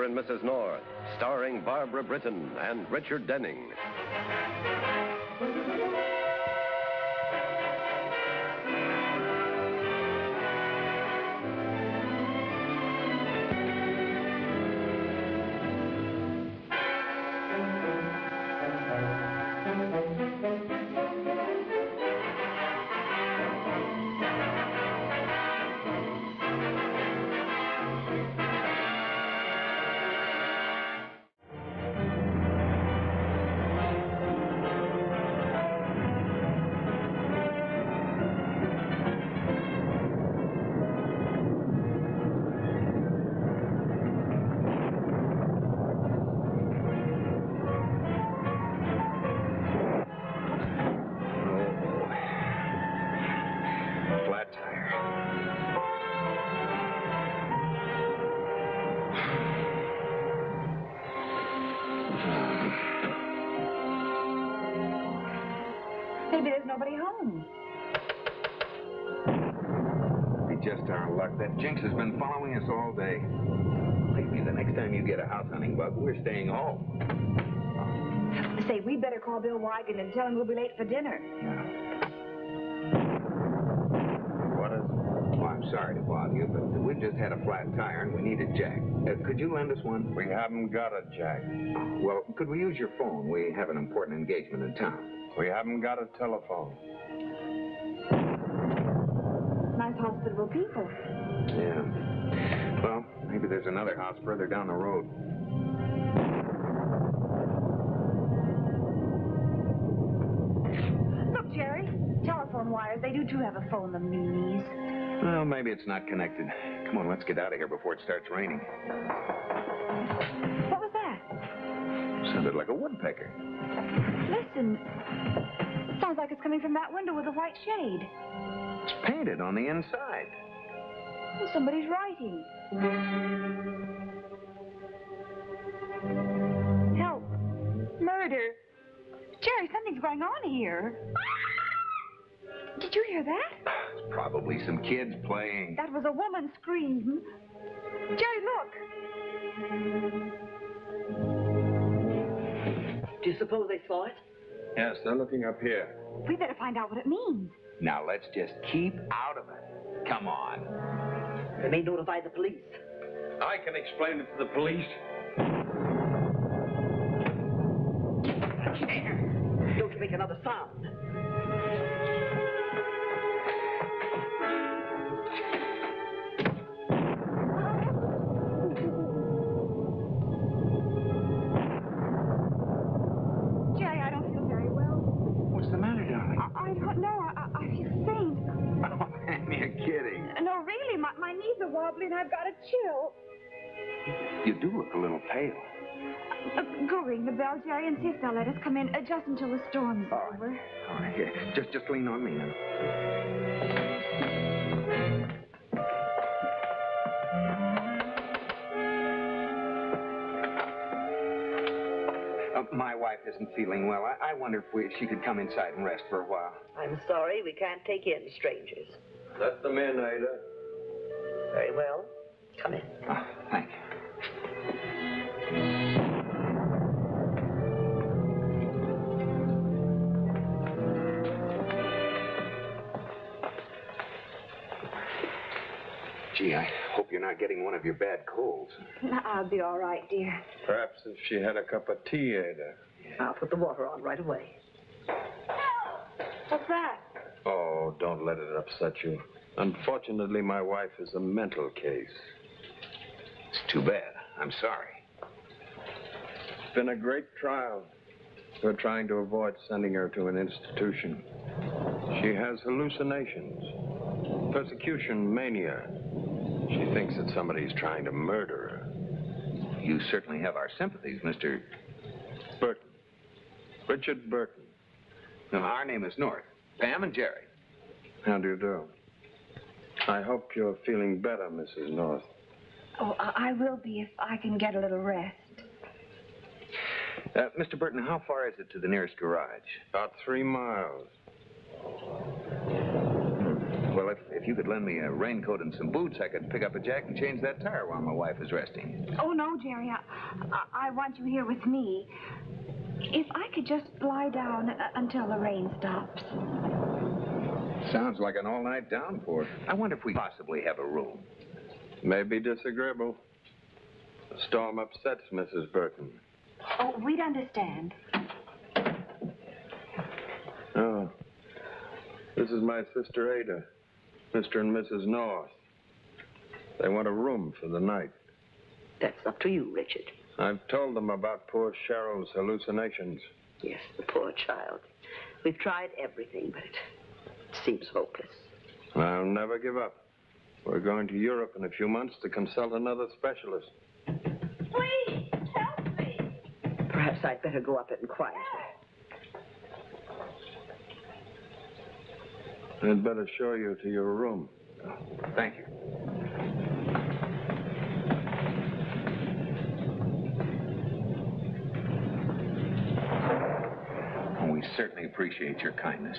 Mr. and Mrs. North, starring Barbara Britton and Richard Denning. Jinx has been following us all day. Maybe the next time you get a house hunting bug, we're staying home. Say, we better call Bill Weigand and tell him we'll be late for dinner. What is Well, I'm sorry to bother you, but we've just had a flat tire and we need a jack. Uh, could you lend us one? We haven't got a jack. Well, could we use your phone? We have an important engagement in town. We haven't got a telephone. Nice hospitable people. Yeah. Well, maybe there's another house further down the road. Look, Jerry, telephone wires, they do too have a phone, the meanies. Well, maybe it's not connected. Come on, let's get out of here before it starts raining. What was that? Sounded like a woodpecker. Listen. Sounds like it's coming from that window with a white shade. It's painted on the inside. Oh, somebody's writing. Help. Murder. Jerry, something's going on here. Did you hear that? It's probably some kids playing. That was a woman scream. Jerry, look. Do you suppose they saw it? Yes, they're looking up here. We better find out what it means. Now let's just keep out of it. Come on. They may notify the police. I can explain it to the police. Don't make another sound. Knees and I've got a chill. You do look a little pale. Uh, go ring the bell, Jerry, and see if they'll let us come in uh, just until the storm's over. All right, here. Just, just lean on me now. Uh, my wife isn't feeling well. I, I wonder if we, she could come inside and rest for a while. I'm sorry, we can't take in strangers. Let them in, Ada. Very well. Come in. Oh, thank you. Gee, I hope you're not getting one of your bad colds. I'll be all right, dear. Perhaps if she had a cup of tea, Ada. I'll put the water on right away. What's that? Don't let it upset you. Unfortunately, my wife is a mental case. It's too bad. I'm sorry. It's been a great trial. We're trying to avoid sending her to an institution. She has hallucinations, persecution mania. She thinks that somebody's trying to murder her. You certainly have our sympathies, Mr. Burton. Richard Burton. No, our name is North. Pam and Jerry. How do you do? I hope you're feeling better, Mrs. North. Oh, I will be if I can get a little rest. Uh, Mr. Burton, how far is it to the nearest garage? About three miles. Well, if, if you could lend me a raincoat and some boots, I could pick up a jack and change that tire while my wife is resting. Oh, no, Jerry. I, I, I want you here with me. If I could just lie down uh, until the rain stops. Sounds like an all-night downpour. I wonder if we possibly have a room. May be disagreeable. The storm upsets Mrs. Burton. Oh, we'd understand. Oh. This is my sister Ada, Mr. and Mrs. North. They want a room for the night. That's up to you, Richard. I've told them about poor Cheryl's hallucinations. Yes, the poor child. We've tried everything, but it seems hopeless. I'll never give up. We're going to Europe in a few months to consult another specialist. Please, help me. Perhaps I'd better go up and quiet her. I'd better show you to your room. Thank you. We certainly appreciate your kindness.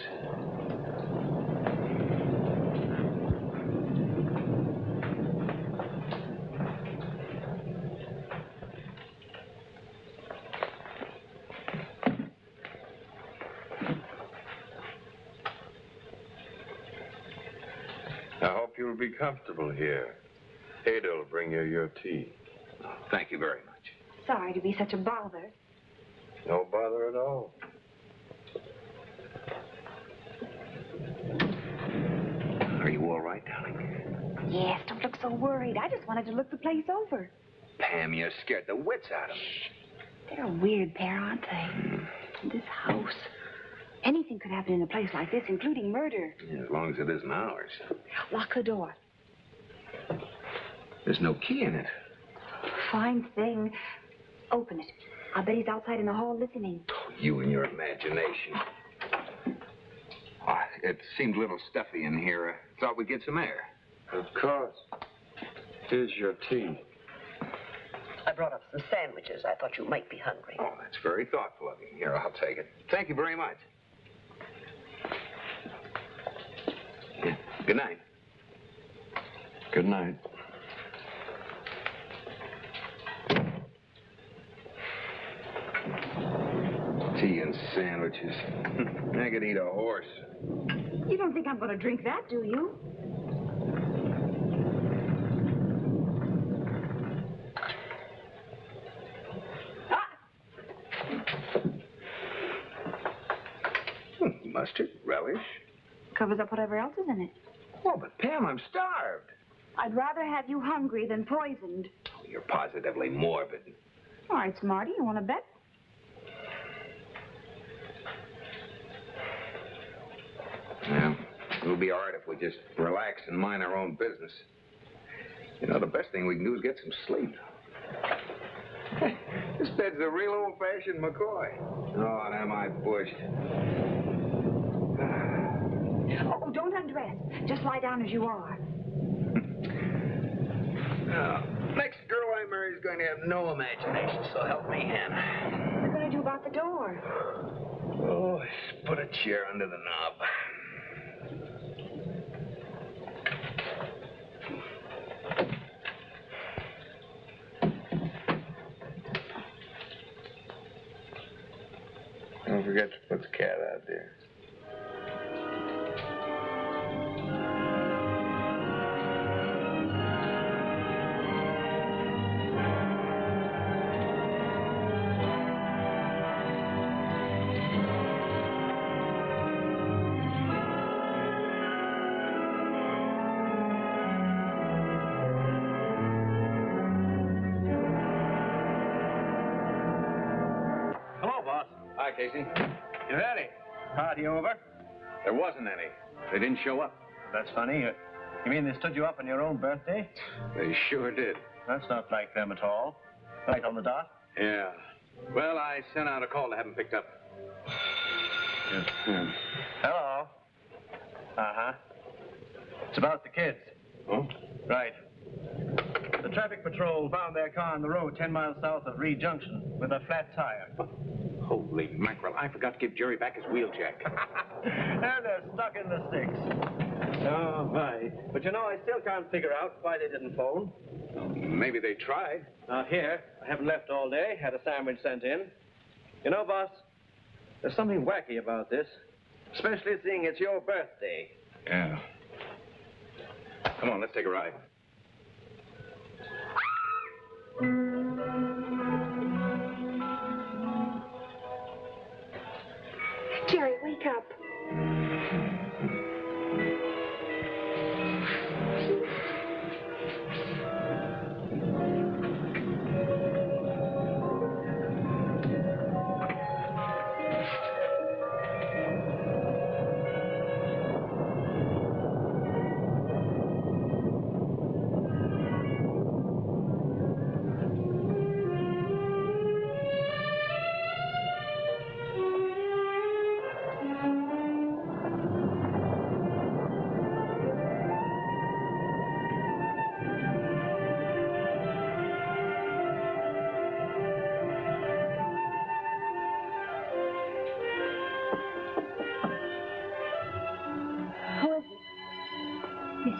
I hope you'll be comfortable here. Ada'll bring you your tea. Thank you very much. Sorry to be such a bother. No bother at all. Are you all right, darling? Yes, don't look so worried. I just wanted to look the place over. Pam, you're scared the wits out of me. They're a weird pair, aren't they? Hmm. This house. Anything could happen in a place like this, including murder. Yeah, As long as it isn't ours. Lock the door. There's no key in it. Fine thing. Open it. I bet he's outside in the hall listening. Oh, you and your imagination. Oh, it seemed a little stuffy in here. I thought we'd get some air. Of course. Here's your tea. I brought up some sandwiches. I thought you might be hungry. Oh, that's very thoughtful of you. Here, I'll take it. Thank you very much. Yeah. Good night. Good night. Tea and sandwiches. I could eat a horse. You don't think I'm going to drink that, do you? Hmm, Mustard, relish. Covers up whatever else is in it. Oh, but Pam, I'm starved. I'd rather have you hungry than poisoned. Oh, you're positively morbid. All right, Smarty, you want to bet? Yeah, it'll be all right if we just relax and mind our own business. You know, the best thing we can do is get some sleep. this bed's a real old-fashioned McCoy. Oh, and am I bushed. Oh, don't undress. Just lie down as you are. Now, next girl I marry is going to have no imagination, so help me, Hannah. What are you going to do about the door? Oh, just put a chair under the knob. Don't forget to put the cat out there. Didn't show up. That's funny. You, mean they stood you up on your own birthday? They sure did. That's not like them at all. Right on the dot. Yeah. Well, I sent out a call to have them picked up. Yeah. Hello. Uh-huh. It's about the kids. Oh? Right. The traffic patrol found their car on the road 10 miles south of Reed Junction with a flat tire. Holy mackerel, I forgot to give Jerry back his wheeljack. and ah, they're stuck in the sticks. Oh, my. But you know, I still can't figure out why they didn't phone. Maybe they tried. Now, here, I haven't left all day, had a sandwich sent in. You know, boss, there's something wacky about this, especially seeing it's your birthday. Yeah. Come on, let's take a ride.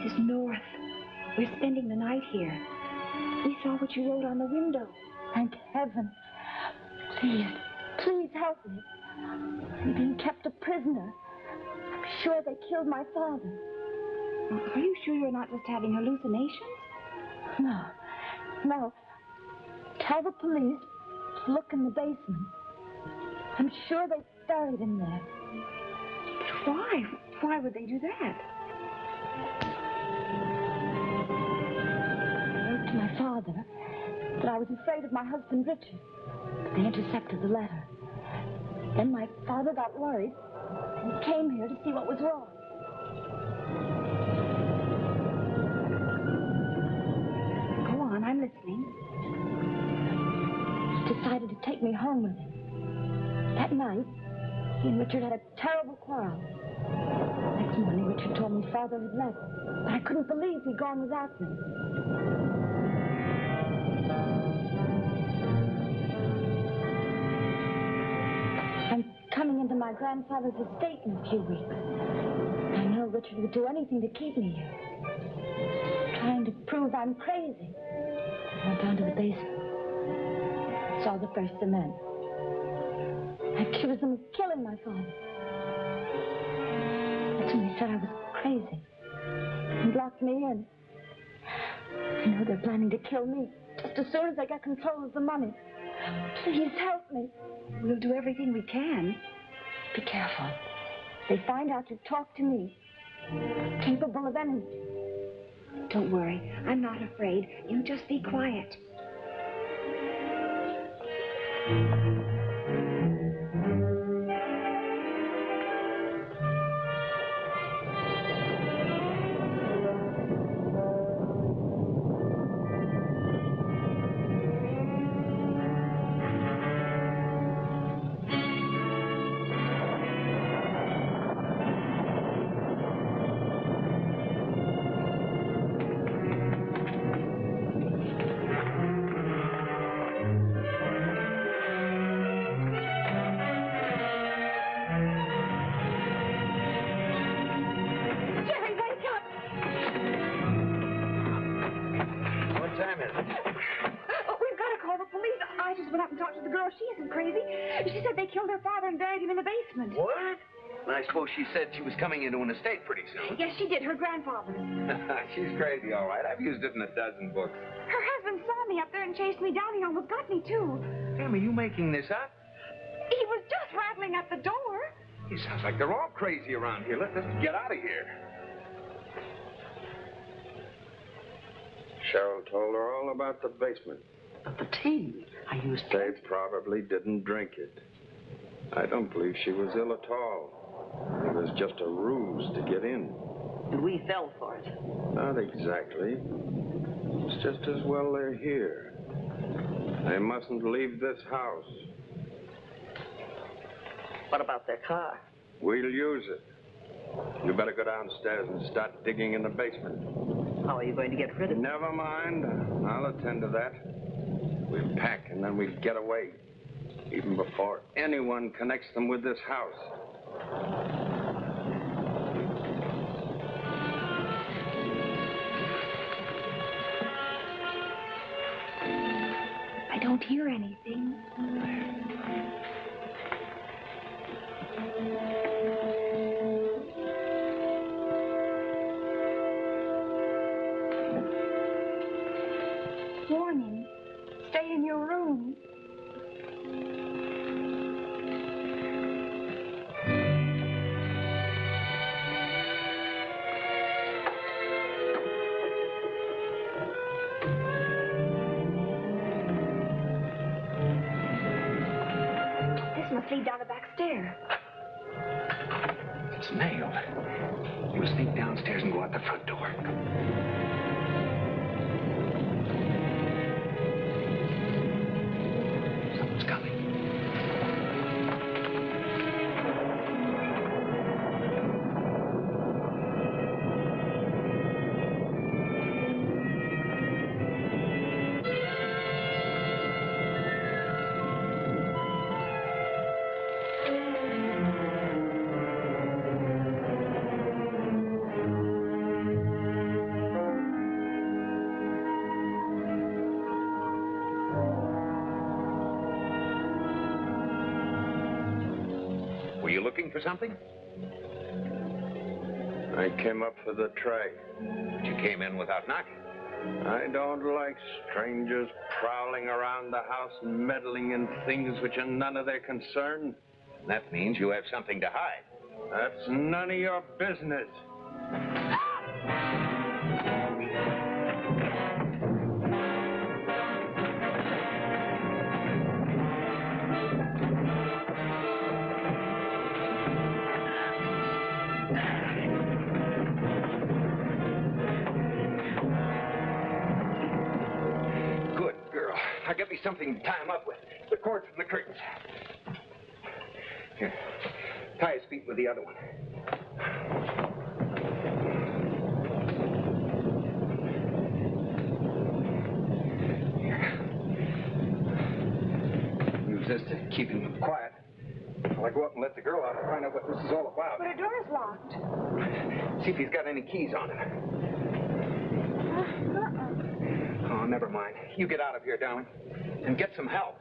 Mrs. North. We're spending the night here. We saw what you wrote on the window. Thank heaven. Please, please help me. I'm being kept a prisoner. I'm sure they killed my father. Are you sure you're not just having hallucinations? No, no. Tell the police to look in the basement. I'm sure they buried him there. Why? Why would they do that? Father that I was afraid of my husband Richard, but they intercepted the letter. Then my father got worried and came here to see what was wrong. Go on, I'm listening. He decided to take me home with him. That night, he and Richard had a terrible quarrel. Next morning, Richard told me father had left, but I couldn't believe he'd gone without me. Coming into my grandfather's estate in a few weeks. I know Richard would do anything to keep me here. Trying to prove I'm crazy. I went down to the basement. Saw the first cement. I accused them of killing my father. That's when they said I was crazy and locked me in. I know they're planning to kill me just as soon as I get control of the money. Please help me. We'll do everything we can. Be careful. They find out you talk to me. Capable of anything. Don't worry. I'm not afraid. You just be quiet. Killed her father and buried him in the basement. What? And I suppose she said she was coming into an estate pretty soon. Yes, she did. Her grandfather. She's crazy, all right. I've used it in a dozen books. Her husband saw me up there and chased me down. He almost got me, too. Sam, are you making this up? He was just rattling at the door. It sounds like they're all crazy around here. Let's just get out of here. Cheryl told her all about the basement. But the tea, I used They probably didn't drink it. I don't believe she was ill at all. It was just a ruse to get in. and we fell for it. Not exactly. It's just as well they're here. They mustn't leave this house. What about their car? We'll use it. You better go downstairs and start digging in the basement. How are you going to get rid of it? Never mind. I'll attend to that. We'll pack and then we'll get away even before anyone connects them with this house. I don't hear anything. For something? I came up for the tray. But you came in without knocking. I don't like strangers prowling around the house and meddling in things which are none of their concern. That means you have something to hide. That's none of your business. Something to tie him up with. The cords from the curtains. Here. Tie his feet with the other one. Here. Use this to keep him quiet. While I go up and let the girl out and find out what this is all about. But her door is locked. See if he's got any keys on him. Uh-uh. Oh, never mind. You get out of here, darling, and get some help.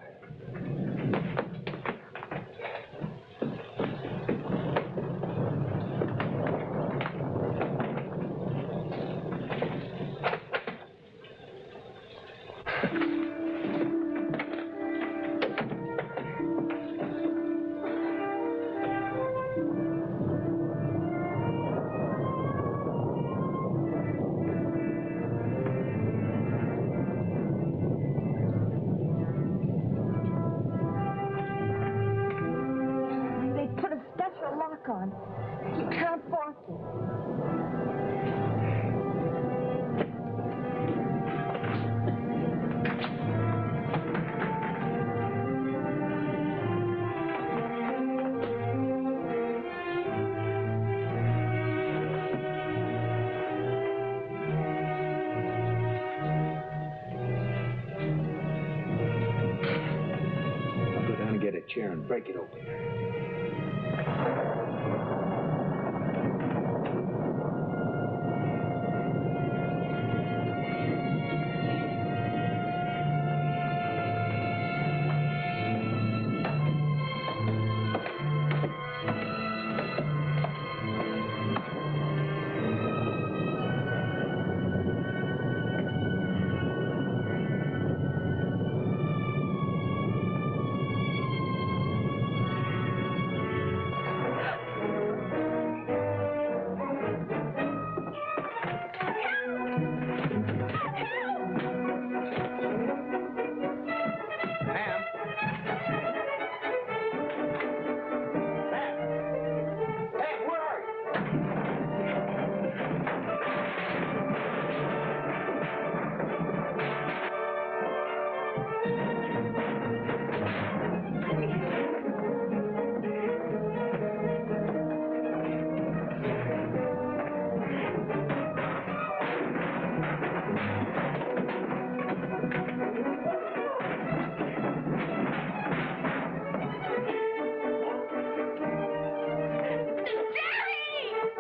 Chair and break it open.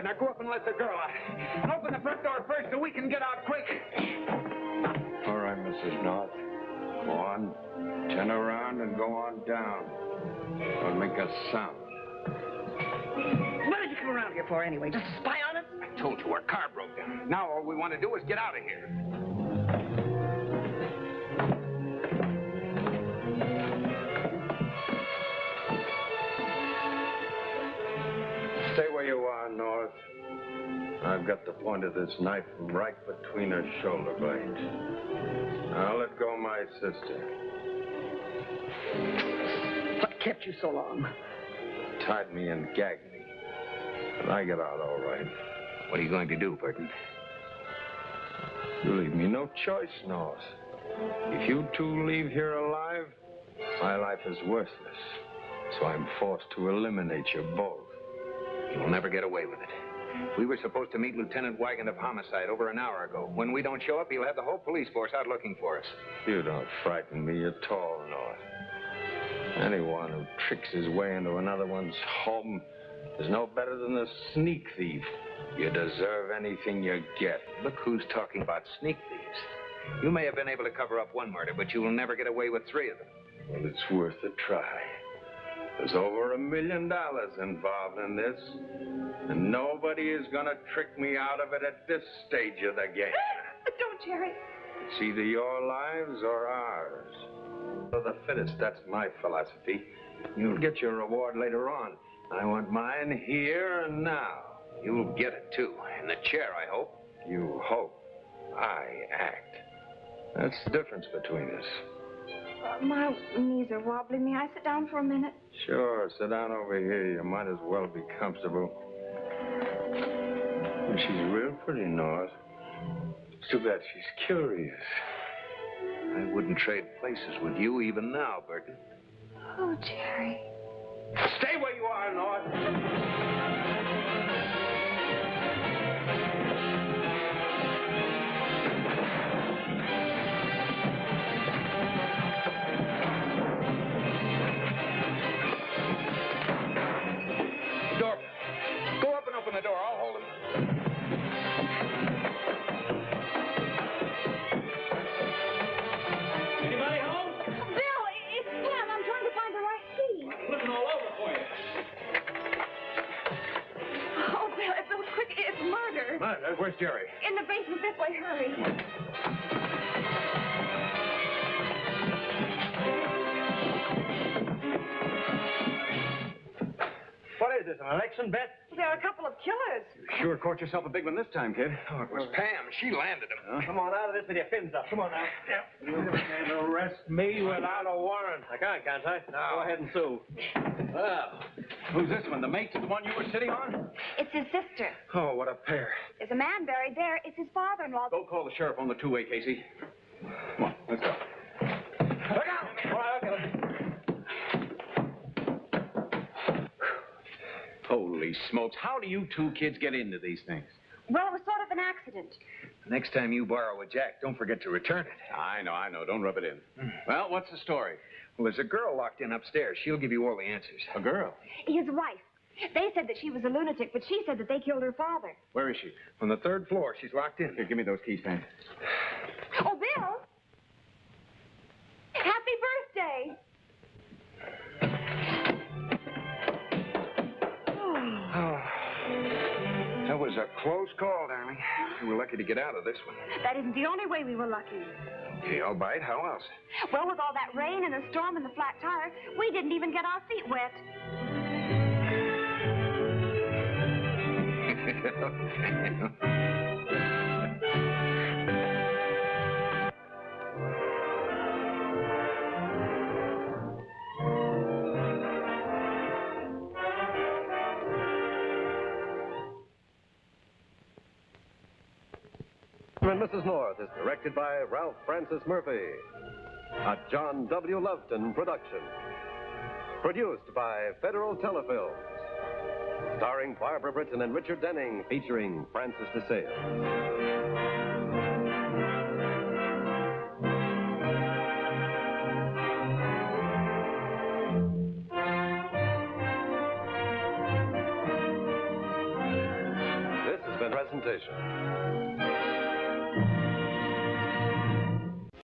right, now go up and let the girl out. And open the front door first so we can get out quick. All right, Mrs. North. Go on. Turn around and go on down. Don't make a sound. What did you come around here for anyway? Just to spy on us? I told you our car broke down. Now all we want to do is get out of here. Got the point of this knife right between her shoulder blades. Now let go my sister. What kept you so long? Tied me and gagged me. But I get out all right. What are you going to do, Burton? You leave me no choice, North. If you two leave here alive, my life is worthless. So I'm forced to eliminate you both. You'll never get away with it. We were supposed to meet Lieutenant Weigand of Homicide over an hour ago. When we don't show up, he'll have the whole police force out looking for us. You don't frighten me at all, North. Anyone who tricks his way into another one's home is no better than a sneak thief. You deserve anything you get. Look who's talking about sneak thieves. You may have been able to cover up one murder, but you will never get away with three of them. Well, it's worth a try. There's over a million dollars involved in this, and nobody is gonna trick me out of it at this stage of the game. Don't, Jerry. It's either your lives or ours. For the fittest, that's my philosophy. You'll get your reward later on. I want mine here and now. You'll get it, too. In the chair, I hope. You hope. I act. That's the difference between us. Uh, my knees are wobbling. May I sit down for a minute? Sure, sit down over here. You might as well be comfortable. She's real pretty, North. It's too bad she's curious. I wouldn't trade places with you even now, Burton. Oh, Jerry. Stay where you are, North. Door. I'll hold him. Anybody home? Bill, it's Pam. I'm trying to find the right key. Looking all over for you. Oh, Bill, if Bill, quick, it's murder. Murder? Where's Jerry? In the basement this way. Hurry. What is this, an election bet? There are a couple of killers. Sure caught yourself a big one this time, kid. Oh, it was Pam. She landed him. Huh? Come on out of this with your fins up. Come on now. You can't arrest me without a warrant. I can't, can't I? No. Go ahead and sue. Well, Who's this one? The mate to the one you were sitting on? It's his sister. Oh, what a pair. There's a man buried there. It's his father-in-law. Go call the sheriff on the two-way, Casey. Come on, let's go. look out! All right, I'll Holy smokes, how do you two kids get into these things? Well, it was sort of an accident. Next time you borrow a jack, don't forget to return it. I know, I know. Don't rub it in. Hmm. Well, what's the story? Well, there's a girl locked in upstairs. She'll give you all the answers. A girl. His wife. They said that she was a lunatic, but she said that they killed her father. Where is she? On the third floor, she's locked in. Here, give me those keys, Pam. Oh, Bill! Happy birthday! A close call, darling. You were lucky to get out of this one. That isn't the only way we were lucky. Okay, all right. How else? Well, with all that rain and the storm and the flat tire, we didn't even get our feet wet. And Mrs. North is directed by Ralph Francis Murphy. A John W. Loveton production. Produced by Federal Telefilms. Starring Barbara Britton and Richard Denning, featuring Francis De Sales.